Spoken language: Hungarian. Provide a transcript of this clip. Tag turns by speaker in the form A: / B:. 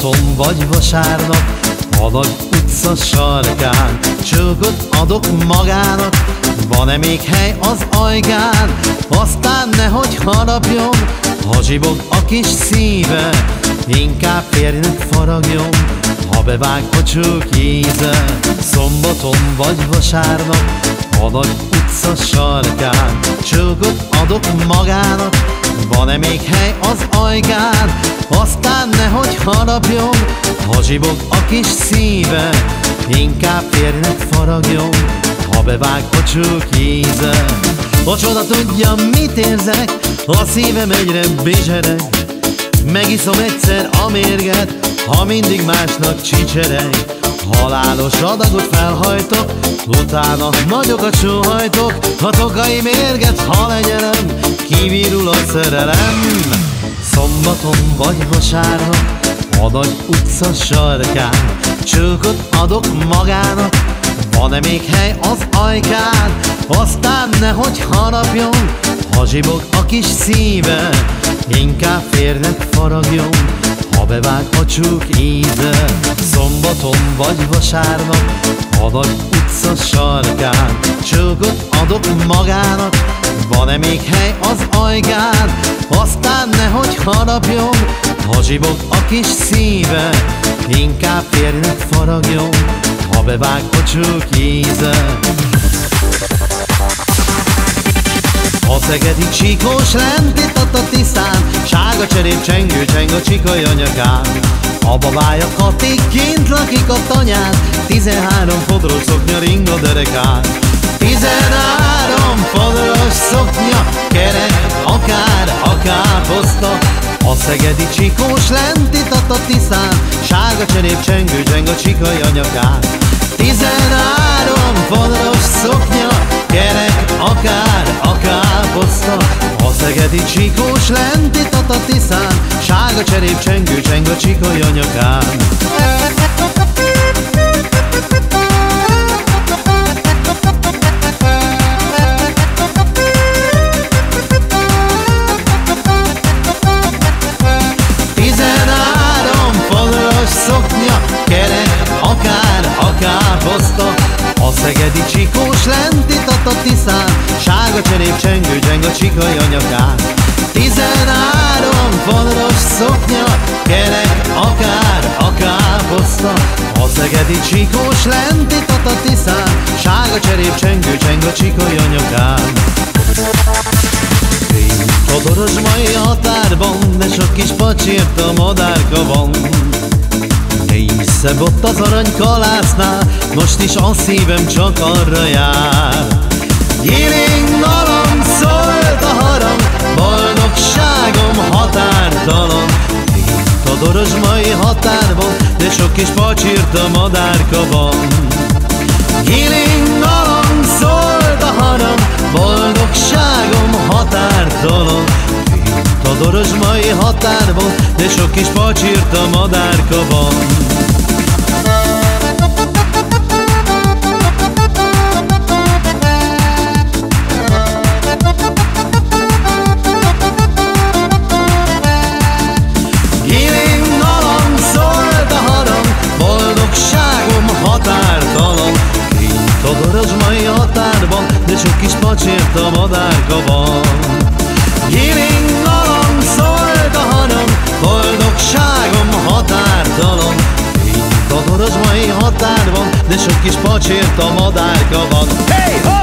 A: Szombaton vagy vasárnap A utca sarkán. Csókot adok magának Van-e még hely az ajgán? Aztán nehogy harapjon Ha zsibog a kis szíve Inkább férjnek faragjon Ha bevág a csók íze. Szombaton vagy vasárnap A utca sarkán. Csókot adok magának van-e még hely az ajgán Aztán nehogy harapjon Ha zsibog a kis szíve Inkább férjnek faragjon Ha bevág a csók íze. A csoda tudja, mit érzek A szívem egyre bizsereg. Megiszom egyszer a mérget Ha mindig másnak csicsereg. Halálos adagot felhajtok Utána nagyokat sóhajtok A tokai mérget, ha legyelem Kivirul a szerelem Szombaton vagy vasárnap A nagy utca sarkán. Csókot adok magának Van-e még hely az ajkán? Aztán nehogy harapjon Ha zsibog a kis szíve Inkább férnek faragjon Ha bevág a csúk íze. Szombaton vagy vasárnap A nagy utca sarkán. Csókot adok magának Van-e még hely az ajgán? Aztán nehogy harapjon Ha zsibog a kis szíve Inkább férjnek faragjon Ha bevág a csók íze. A szegedi csíkos lenti a tisztán Sága cserép csengő cseng a csikai anyakán A babája Kati kint lakik a tanyán Tizenhárom fodros szoknya ring a derekán. Tizenhárom fodros szoknya Kerek, akár, akár poszta a szegedi csikós lenti a tisztán Sága cserép csengő cseng a csikai anyakán. Tizenhárom fodros szoknya Kerek, akár, akár poszta szegedi csíkós lenti tata tiszán Sága cserép csengő cseng a csikai anyakán. Tizenhárom fodros szoknya Kerek, akár, akár poszta a szegedi csikós lenti a tiszán Sága cserép csengő cseng a csikai anyakán Tizenhárom fodros szoknya Kerek akár, akár poszta A szegedi csikós lenti a tiszán Sága cserép csengő cseng a csikai anyakán Todoros mai határban, de sok kis pacsért a madárka van. Szebb ott az arany kalásznál, most is a szívem csak arra jár. Jélénk boldogságom határtalan. Itt a dorozsmai határban, de sok kis pacsírt a madárka van. Dalom szólt a harang, boldogságom határtalan. Itt a dorozsmai határban, de sok kis pacsírt a madárka van. Híring nalam szólt a hanem, boldogságom határtalan. A mai határban, de sok kis pacsért a madárka van. Hey, hopp!